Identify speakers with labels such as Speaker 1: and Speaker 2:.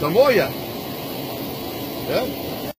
Speaker 1: Tamo. É?